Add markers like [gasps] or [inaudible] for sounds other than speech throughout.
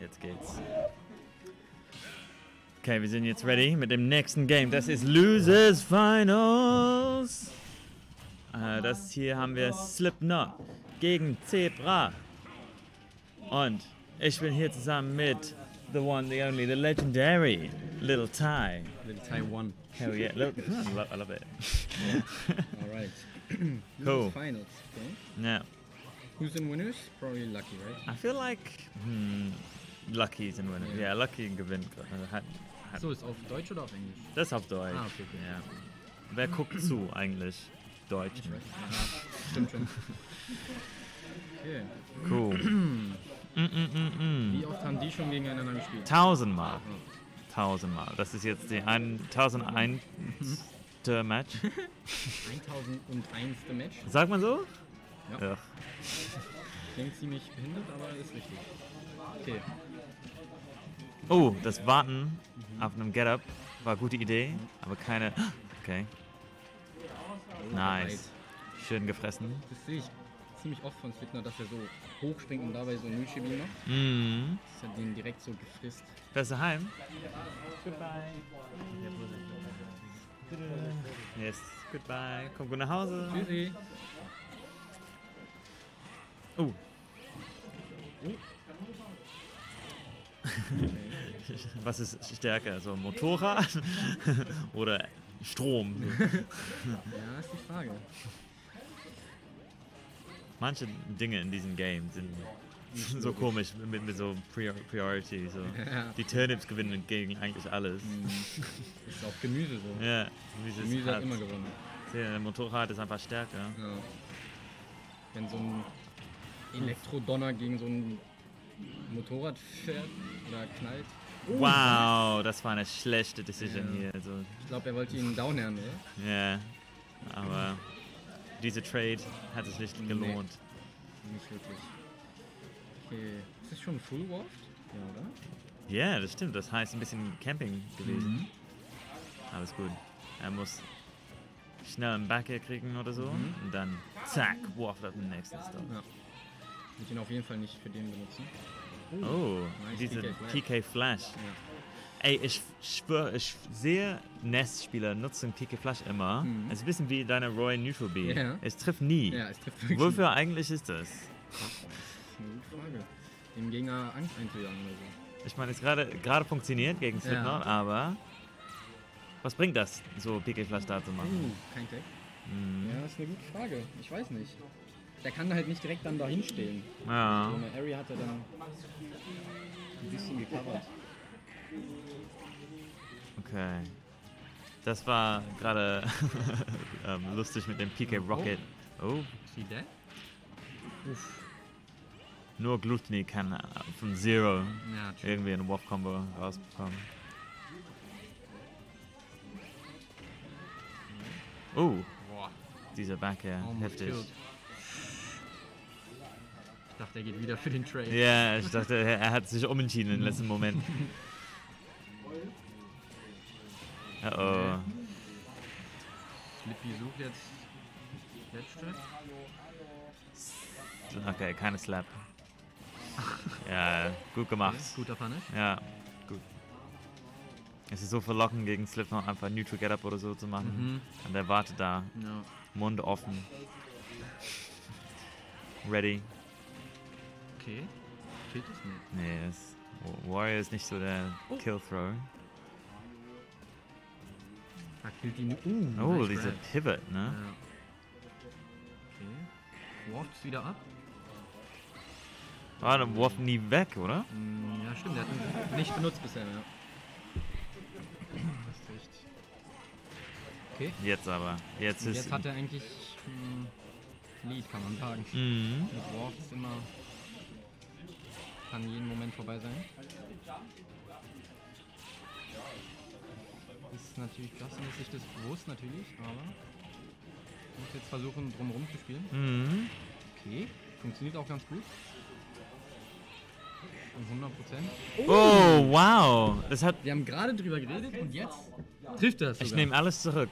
Jetzt geht's. Okay, wir sind jetzt ready mit dem nächsten Game. Das ist Losers Finals. Äh, das hier haben wir Slipknot gegen Zebra. Und ich bin hier zusammen mit the one, the only, the legendary Little Ty. Little Taiwan. Hell yeah, Little, I love, I love it. [laughs] All right. [clears throat] Cool. Losers Finals. Okay. Yeah, Who's in winners? Probably lucky, right? I feel like hmm, Lucky's in winner. Yeah, Lucky gewinnt. Also hat, hat, So, ist auf Deutsch oder auf Englisch? das ist auf Deutsch. Ah, okay, okay. Ja. Wer guckt zu eigentlich? Deutsch. Ja, stimmt schon. [laughs] Okay. Cool. [clears throat] Wie oft haben die schon gegeneinander gespielt? Tausendmal. Tausendmal. Das ist jetzt die ein, 1001. Match. [laughs] 1001. Match. Sagt man so? Ja. Ja. Klingt ziemlich behindert, aber ist richtig. Okay. Oh, das Warten auf einem Get-Up war eine gute Idee, aber keine. Okay, nice. Schön gefressen. Das sehe ich ziemlich oft von Slipknot, dass er so hochspringt und dabei so ein Nushibi macht. Mhm. Dass er den direkt so gefrisst. Wer ist daheim? Goodbye. Yes, goodbye. Komm gut nach Hause. Tschüssi. Oh. [laughs] [laughs] Was ist stärker? So Motorrad [laughs] oder Strom? Ja, ist die Frage. Manche Dinge in diesem Game sind [laughs] so komisch mit, mit so Prior Priority. So. Ja. Die Turnips gewinnen gegen eigentlich alles. Ist auch Gemüse so. Ja, Gemüse, Gemüse hat immer gewonnen. Der Motorrad ist einfach stärker. Ja. Wenn so ein Elektrodonner gegen so ein Motorrad fährt oder knallt. Wow, das war eine schlechte Decision Ja. hier. Also, Ich glaube, er wollte ihn downhören, oder? ja, aber diese Trade hat sich nicht Nee. gelohnt. Nicht wirklich. Okay. Ist das schon Full Waft? Ja, oder? Ja, das stimmt. Das heißt ein bisschen Camping gewesen. Mhm. Alles gut. Er muss schnell einen Backer kriegen oder so. Mhm. Und dann zack, warf auf den nächsten Stop. Ja. Ich ihn auf jeden Fall nicht für den benutzen. Oh, Nice diese PK Flash. PK Flash. Ja. Ey, ich schwöre, ich sehe NES-Spieler nutzen PK Flash immer. Mhm. Es ist ein bisschen wie deine Roy Neutral B. Ja. Es trifft nie. ja, es trifft wirklich. Wofür eigentlich ist das? Das ist eine gute Frage. Dem Gegner Angst einzujagen oder so. Ich meine, es gerade gerade funktioniert gegen Slipknot, aber was bringt das, so PK Flash da zu machen? Uh, kein Tag. Mhm. Ja, das ist eine gute Frage. Ich weiß nicht. Der kann halt nicht direkt dann dahin stehen. Ja. So Area hat er dann ein bisschen gecovert. Okay. Das war gerade [laughs] ähm, lustig mit dem PK Rocket. Oh, See that? Uff. nur Gluttony kann äh, von Zero Ja, irgendwie eine WoW-Combo rausbekommen. Oh, Boah, dieser Backer, almost heftig. killed. Ich dachte, er geht wieder für den Trade. Ja, ich dachte, er hat sich umentschieden im letzten Moment. [laughs] Uh oh. Slippy sucht jetzt letzte. Okay, keine Slap. Ja, gut gemacht. Guter Punish. Ja, gut. Es ist so verlockend, gegen Slipknot einfach Neutral Get Up oder so zu machen. Mhm. Und er wartet da, Ja. Mund offen. Ready. Okay. Killt es nicht. Nee, das Warrior ist nicht so der Kill Throw. Da killt ihn. Uh, Oh, nice dieser. Pivot, ne? Ja. Okay. Warft's wieder ab. War der Wurf nie weg, oder? Hm, Ja, stimmt, der hat ihn nicht benutzt bisher, ja. Das ist echt. Okay. Jetzt aber. Jetzt Und ist. jetzt hat er eigentlich ein Lead, kann man sagen. Mhm. Mit Warf ist immer. Kann jeden Moment vorbei sein. Ist natürlich Justin ist sich das bewusst, natürlich, aber. Muss jetzt versuchen, drumherum zu spielen. Mhm. Okay, funktioniert auch ganz gut. Um 100 Prozent. Oh, wow. Das hat. Wir haben gerade drüber geredet und jetzt trifft das. Ich sogar. nehme alles zurück.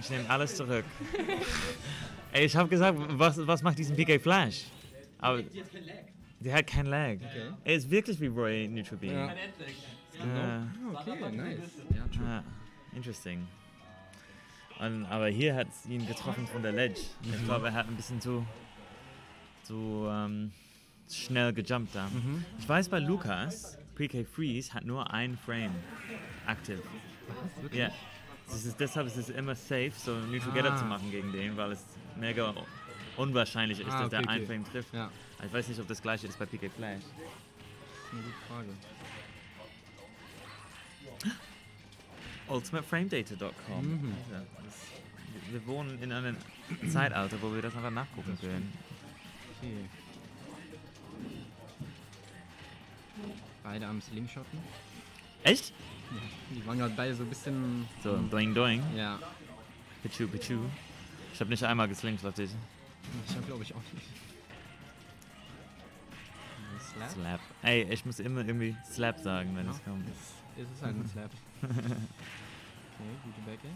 Ich nehme alles zurück. [laughs] Ey, ich habe gesagt, was, was macht diesen PK Flash? Aber Der hat kein Lag. Okay. Er ist wirklich wie Roy Neutral B. Ja. Ja. Ah, okay, nice. Ja. Ah, interesting. Und, aber hier hat es ihn getroffen von der Ledge. Ich glaube, er hat ein bisschen zu, zu ähm, schnell gejumpt da. Mhm. Ich weiß bei Lukas, PK Freeze hat nur ein Frame aktiv. Was? Wirklich? Ja. Ist, deshalb ist es immer safe, so Neutral Getter Ah. zu machen gegen den, weil es mega unwahrscheinlich ist, Ah, dass der okay, ein okay. Frame trifft. Ja, Ich weiß nicht, ob das gleiche ist bei PK Flash. das ist eine gute Frage. [gasps] UltimateFrameData.com. Mhm. Wir- wir wohnen in einem Zeitalter, wo wir das einfach nachgucken Das können. Okay. Beide am Slingshotten. Echt? Ja, die waren gerade beide so ein bisschen. So, doing doing. Ja, Pichu, pichu. Ich habe nicht einmal geslingshottet. Ich glaube ich auch nicht. Slap? Slap. Ey, ich muss immer irgendwie Slap sagen, wenn Ja. es kommt. Es ist halt ein Slap. [laughs] Okay, gute Backe.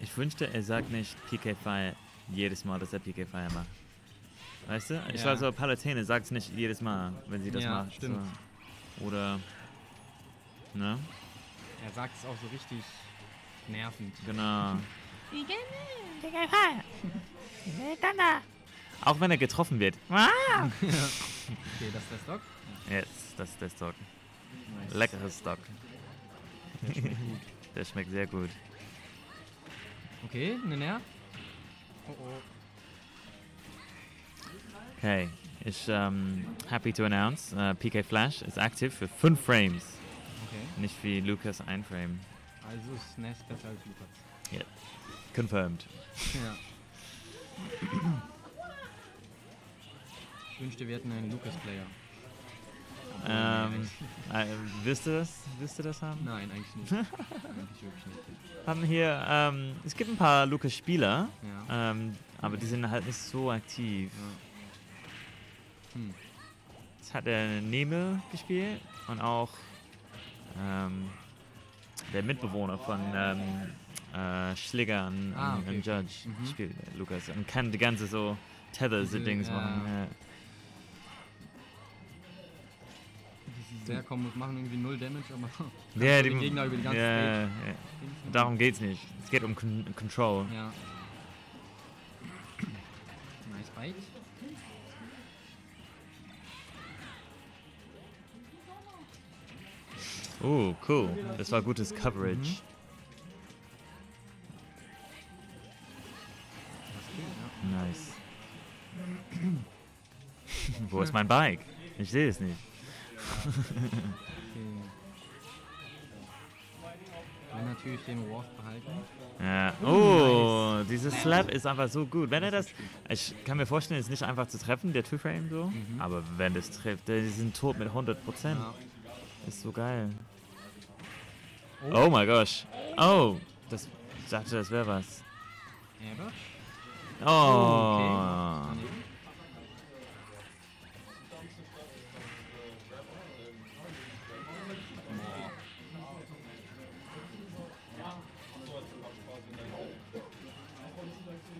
Ich wünschte, er sagt nicht PK Fire jedes Mal, dass er PK Fire macht. Weißt du? Ich Ja. weiß so, Palatine sagt es nicht jedes Mal, wenn sie das Ja, macht. stimmt. So. Oder. Ne? Er sagt es auch so richtig nervend. Genau. [laughs] Auch wenn er getroffen wird. [laughs] Okay, das ist der Stock. Jetzt, das ist der Stock. Nice. Leckeres Stock. Der schmeckt gut. [laughs] Der schmeckt sehr gut. Okay, eine Nähr. Oh oh. Okay, ich ähm, happy to announce, äh, PK Flash ist aktiv für 5 Frames. Okay. Nicht wie Lucas ein Frame. Also ist Nest besser als Lukas. Confirmed. [laughs] Ja. Ich wünschte, wir hätten einen Lucas-Player. Ähm, äh, willst du das? Willst du das haben? Nein, eigentlich nicht. [laughs] eigentlich wirklich nicht. Haben hier, ähm, es gibt ein paar Lucas-Spieler, Ja. ähm, aber die sind halt nicht so aktiv. ja. Hm. Jetzt hat der Neme gespielt und auch ähm, der Mitbewohner von ähm, äh, Schläger und, Ah, und- okay. und Judge Mhm. spielt äh, Lukas und kann die ganze so Tether-Dings ja. machen. Ja. Diese sehr Kombos machen irgendwie null Damage, aber [laughs] Ja, die Gegner über die ganze Stage. ja. Darum geht's nicht. Es geht um Con Control. Ja. [clears throat] Nice Bite. Oh, cool. Das war gutes Coverage. Mhm. Das. Nice. [clears throat] Wo ist mein Bike? Ich sehe es nicht. [laughs] Okay. Natürlich den Warf behalten. Ja. Oh, dieses Slap ist einfach so gut. Wenn er das. Ich kann mir vorstellen, es ist nicht einfach zu treffen, der Two-Frame so. Mhm. Aber wenn es trifft, die sind tot mit 100%. Ja. Ist so geil. Oh. Oh my gosh. Oh, das ich dachte, das wäre was. Airbrush. Oh. okay.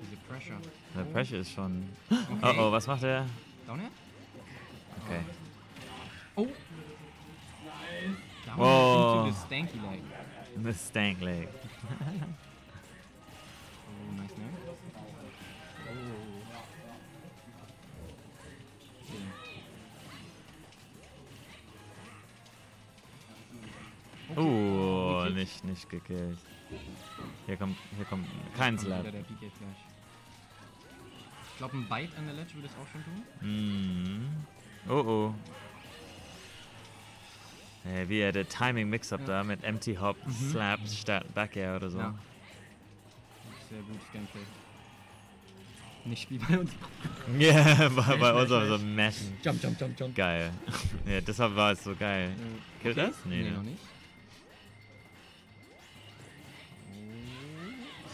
Diese Pressure. Der Pressure ist schon. Okay. Oh oh, was macht er? Down here? Okay. Oh! Down Oh. into the stanky leg. The Stank Leg. Oh, nice, ne? Oh. Okay. Oh, gekillt. nicht, nicht gekillt. Hier kommt, hier kommt kein Slap. Ich glaube, ein Bite an der Ledge würde es auch schon tun. Mm. Oh oh. Äh, wie er der Timing Mix-Up Ja. da mit Empty Hop Mhm. Slap statt Back Air oder so. Ja. Sehr gutes Gameplay. Nicht wie bei uns. [laughs] Ja, bei, bei Mesh, uns aber so Meshen. Jump, jump, jump, jump. Geil. [laughs] ja, deshalb war es so geil. Äh, Killt okay. das? Nee, Nee, ne? noch nicht.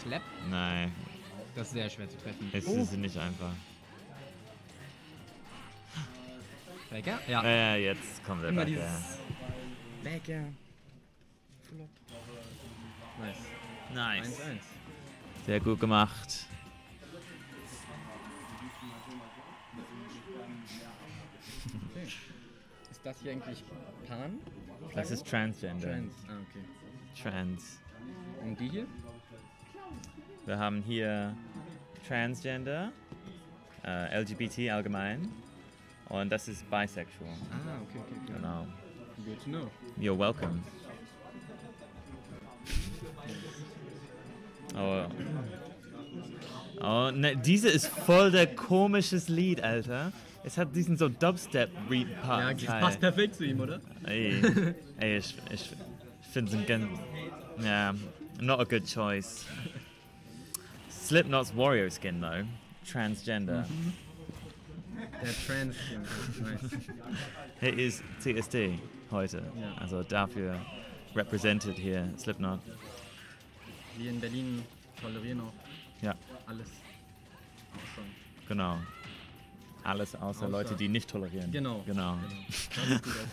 Slap. Nein, Das ist sehr schwer zu treffen. es oh. ist nicht einfach. Backer? Ja. Ja, jetzt kommt der Immer Dieses Backer. Full up. Nice. Nice. 1-1. Sehr gut gemacht. Okay. Ist das hier eigentlich Pan? Das ist Transgender. Trans. Ah, okay. Trans. Und die hier? Wir haben hier Transgender, äh, LGBT allgemein. Und das ist bisexual. Ah, okay, okay, okay. Genau. Good to know. You're welcome. [laughs] Oh. Oh, ne, diese ist voll der komisches Lied, Alter. Es hat diesen so Dubstep-Part. Ja, passt perfekt zu ihm, oder? Ey, [laughs] ey, ich, ich, ich finde es ein ganz. Ja, not a good choice. Slipknot's Warrior Skin, though. Transgender. Der Trans. nice. Er ist CSD heute. Ja. Also dafür represented hier Slipknot. Wir in Berlin tolerieren auch Ja, alles. Außer. genau. Alles außer, Außer- Leute, die nicht tolerieren. Genau. Genau. Perfekt. [laughs]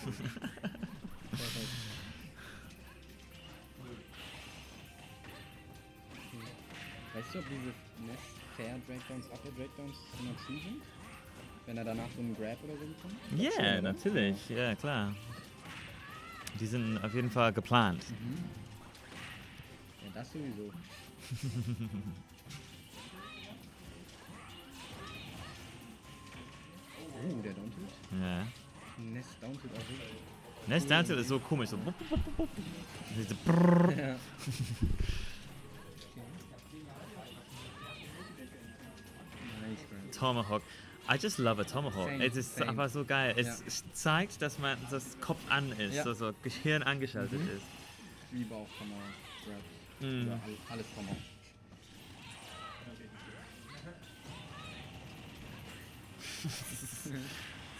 Weißt du, ob diese Nest Fair Breakdowns, Upper Breakdowns immer zu sind? Wenn er danach so einen Grab oder so bekommt? Ja, oder? natürlich. Ja, klar. Die sind auf jeden Fall geplant. Ja, das sowieso. [laughs] oh, der Downtilt. Ja. Nest Downtilt auch so. Nest Downtilt ist so komisch. So. Ja. Tomahawk. I just love a Tomahawk. Same, es ist same. einfach so geil. Es Ja. zeigt, dass man das Kopf an ist, Ja. so, so Gehirn angeschaltet Mhm. ist. Ich liebe auch Tomahawk Grabs. Mhm. All, alles Tomahawk. [laughs]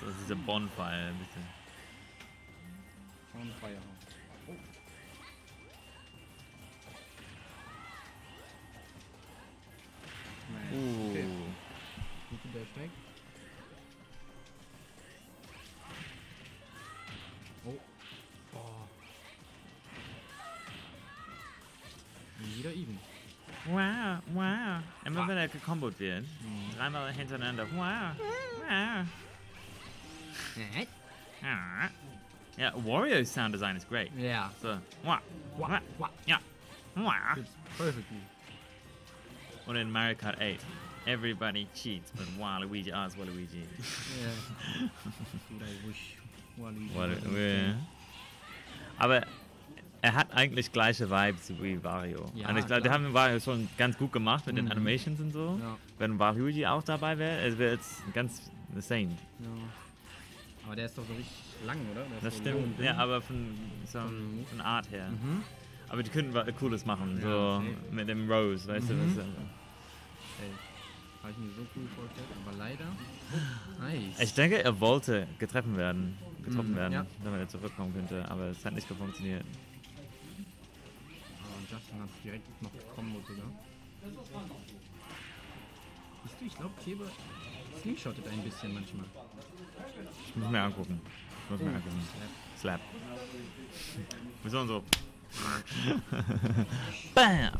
So diese Bonfire ein bisschen. On fire. Oh. Nice. Uh. Okay. Gute Dashback. Oh. Wieder even. Wow, wow. Immer wenn er gekombot wird. Dreimal hintereinander. Wow. Wow. Ah. Ja, Wario Sound Design is great. Ja. So. Wow. Wow. Wow. Ja. Wow. Fits perfectly. Und in Mario Kart 8. Everybody cheats, but Waluigi as Waluigi. Ja. Dude, [laughs] I wish Waluigi Walu was in the ja. game. Aber er hat eigentlich gleiche Vibes wie Wario. Ja, und ich glaube, die haben Wario schon ganz gut gemacht mit den Mhm. Animations und so. Ja. Wenn Waluigi auch dabei wäre, es wäre jetzt ganz the same. Ja. Aber der ist doch so richtig lang, oder? Das so stimmt. Ja, aber von, so Von- von Art her. Mhm. Aber die könnten was Cooles machen, Ja, so safe. mit dem Rose, weißt Mhm. du. Was, Ey, habe ich mir so cool vorgestellt, aber leider. [sighs] Nice. ich denke, er wollte getroffen werden, getroffen Mhm, werden, ja. damit er zurückkommen könnte, aber es hat nicht funktioniert. Justin hat direkt noch Combo sogar. Siehst du, ich glaube, Kleber slingshottet ein bisschen manchmal. Ich muss mir angucken. Ich muss mir Oh, angucken. Slap. Slap. [laughs] Wir sollen so. [laughs] Bam!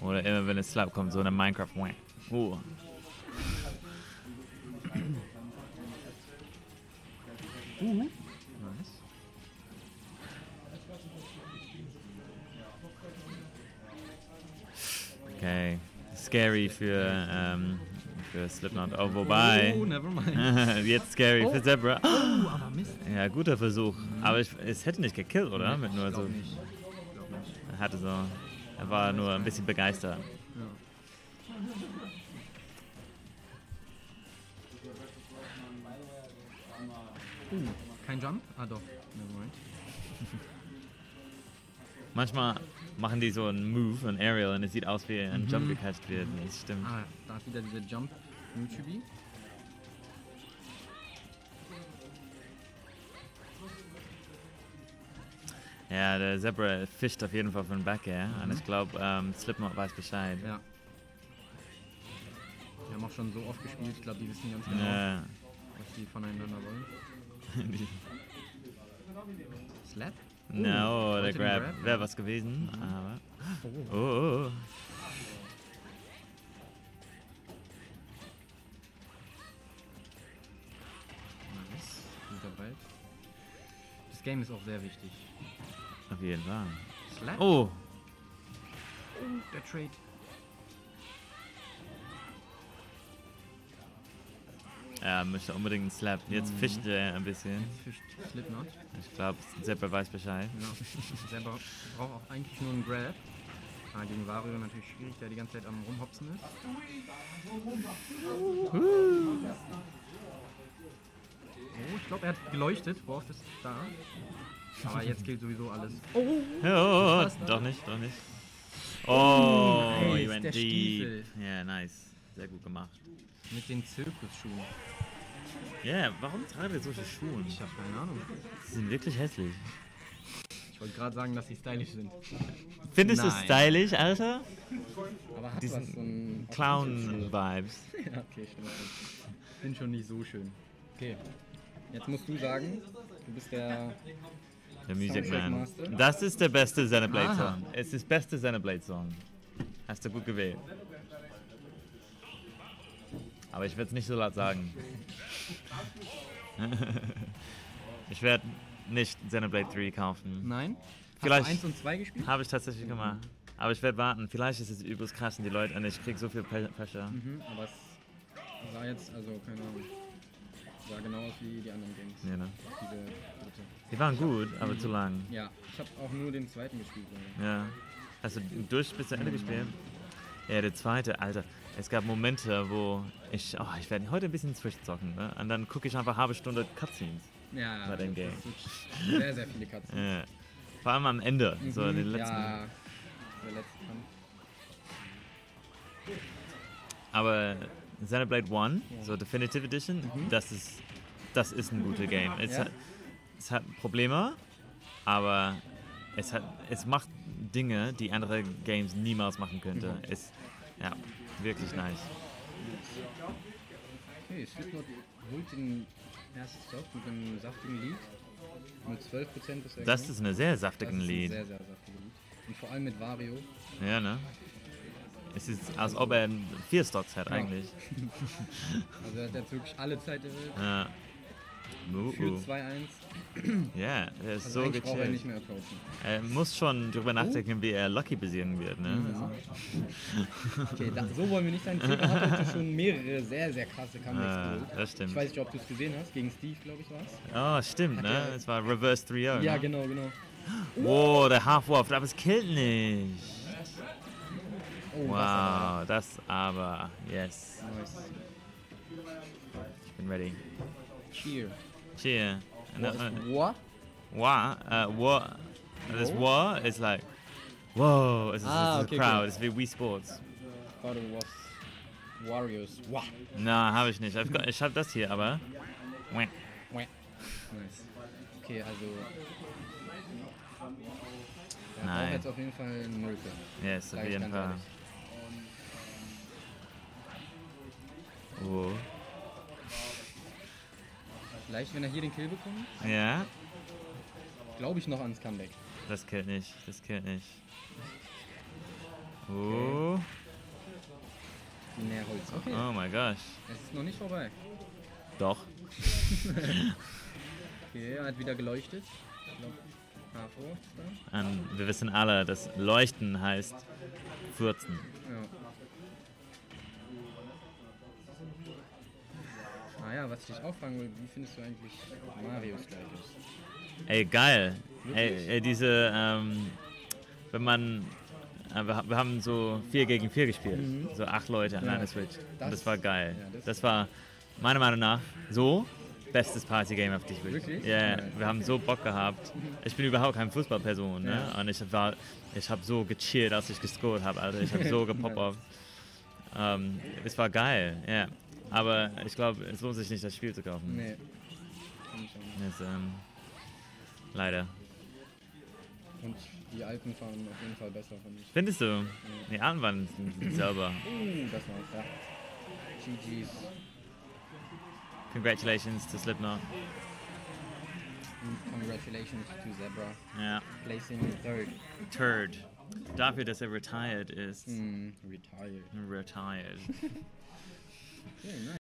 Oder immer wenn es Slap kommt, so eine Minecraft. Whack. Uh. Scary für, ähm, für Slipknot. Oh, wobei. Oh, never mind. [laughs] Jetzt scary für Oh. Zebra. Oh, aber Mist. Ja, guter Versuch. Aber ich, es hätte nicht gekillt, oder? Mit nur so. Er hatte so. Er war nur ein bisschen begeistert. Uh, kein Jump? Ah doch, nevermind. [laughs] Manchmal machen die so einen Move, ein Aerial, und es sieht aus wie ein Jump gecatcht wird. Das stimmt. Ah, da ist wieder dieser Jump Muchibi. Ja, der Zebra fischt auf jeden Fall von Back. Und Mhm. ich glaube, ähm, Slipknot weiß Bescheid. Ja. Wir haben auch schon so oft gespielt. Ich glaube, die wissen ganz genau, Ja. was die voneinander wollen. [laughs] Die- Slap? No, der Grab wäre was gewesen, aber. Oh. Oh, oh, oh. Nice. Das Game ist auch sehr wichtig. Auf jeden Fall. Slap? Oh, Oh, der Trade. Er möchte unbedingt einen Slap. Jetzt Mhm. fischt er ein bisschen. Fischt Slipknot. Ich glaube, Zepper weiß Bescheid. Ja. [laughs] Selber braucht auch eigentlich nur einen Grab. Ah, gegen Wario natürlich schwierig, der die ganze Zeit am Rumhopsen ist. Oh, ich glaube, er hat geleuchtet. Warf ist da. Aber jetzt gilt sowieso alles. [laughs] Oh, Oh, Was? doch nicht, doch nicht. Oh, nice, went der deep. Stiefel. Ja, nice. Sehr gut gemacht. mit den Zirkusschuhen. Ja, warum tragen wir solche Schuhe? Ich habe keine Ahnung. Die sind wirklich hässlich. Ich wollte gerade sagen, dass sie stylisch sind. Findest du Nein. stylisch, Alter? Aber hat Diesen was so ein Clown-Vibes. [laughs] Ja, okay, stimmt. Sind schon nicht so schön. Okay. Jetzt musst du sagen, du bist der. Der Music Man. Das ist der beste Xenoblade Aha. Song. Es ist das beste Xenoblade Song. Hast du gut gewählt. Aber ich werde es nicht so laut sagen. [laughs] ich werde nicht Xenoblade 3 kaufen. Nein? Vielleicht- Hast du 1 und 2 gespielt? Habe ich tatsächlich gemacht. Aber ich werde warten. Vielleicht ist es übelst krass und die Leute. Und ich krieg so viel Pressure. Mhm, aber es sah jetzt, also keine Ahnung. Sah genau aus wie die anderen Games. Ja, ne? Diese dritte. Die waren gut, aber zu lang. Ja, ich habe auch nur den zweiten gespielt. leider. Ja. Hast du durch bis zu Ende gespielt? Ja, der zweite, Alter. Es gab Momente, wo ich, oh, ich werde heute ein bisschen zwischenzocken, ne? Und dann gucke ich einfach eine halbe Stunde Cutscenes. Ja, Bei dem Game. Sehr, sehr viele Cutscenes. Ja. Vor allem am Ende, so in den Mhm, letzten. Ja, der letzte Kampf. Aber Xenoblade One, so Definitive Edition, das ist, das ist ein gutes Game. Es, Mhm. Ja? hat, es hat Probleme, aber es hat, es macht Dinge, die andere Games niemals machen könnte. Mhm. Es, ja, wirklich nice. Okay, Slipknot holt den ersten Stop mit einem saftigen Lead. Mit 12% ist er Das gewonnen. ist eine sehr Das saftige ist ein Lied. sehr, sehr saftiger Lead. Und vor allem mit Vario. Ja, ne? Es ist, als ob er vier Stocks hat Ja. eigentlich. [laughs] Also er hat jetzt wirklich alle Zeit der Welt. Ja. Uh, Für uh. 2-1. Ja, er ist Also so braucht er gechillt. nicht mehr approachen. Er muss schon drüber nachdenken, wie er Lucky besiegen wird, ne? Mhm. Okay, da, [laughs] so wollen wir nicht sein. Zebra hat heute schon mehrere sehr, sehr krasse Comebacks Ah, das Ich stimmt. weiß nicht, ob du es gesehen hast. Gegen Steve, glaube ich, war es. Oh, stimmt, Hat ne? er- Es war Reverse 3-0. Ja, ne? genau, genau. Wow, der Half-Warf, aber es killt nicht. Oh, Wow, das aber, yes. aber. Nice. Ich bin ready. Cheer. Cheer. No, What uh, what? Uh, wa, this wa is like, whoa, it's, Ah, it's okay, a crowd, okay. it's wie Wii Sports. Thought it was Warriors. Wah. Na, habe ich nicht. Ich hab- Ich habe das hier, aber. Nice. Okay, also. Nein. jetzt auf jeden Fall einen Miracle. Yes, auf jeden Fall. ehrlich. Oh. Vielleicht, wenn er hier den Kill bekommt, Ja, glaube ich noch ans Comeback. das killt nicht. Das killt nicht. Oh. Die näher Holz. Okay. Oh my gosh. Es ist noch nicht vorbei. Doch. [laughs] Okay, er hat wieder geleuchtet. Ich glaube, H4 ist da. Wir wissen alle, dass Leuchten heißt Fürzen. Ja. Ja, was ich dich auch fragen will, wie findest du eigentlich Marios Status? Ey, geil. Ey, ey diese, ähm, wenn man, äh, wir, ha- wir haben so 4 gegen 4 gespielt. So acht Leute an Mhm. Ja. einer Switch. Das- das war geil. ja, das- das war meiner Meinung nach so bestes Partygame auf Switch. Wirklich? Ja, Nice. wir haben so Bock gehabt. Ich bin überhaupt keine Fußballperson, ne? Ja. Und ich war, ich habe so gechillt, als ich gescored habe, Alter. Ich habe so [laughs] gepoppt auf. Ähm, es war geil, ja. Aber ich glaube, es lohnt sich nicht, das Spiel zu kaufen. Nee. Jetzt, ähm, leider. Und die alten fahren auf jeden Fall besser, finde ich. Findest du? Ja. Die alten waren sauber. Uh, das war's, ja. GG's. Congratulations to Slipknot. And congratulations to Zebra. Ja. Placing third. Third. Dafür, dass er retired ist. Mm, retired. Retired. [laughs] Yeah, nice.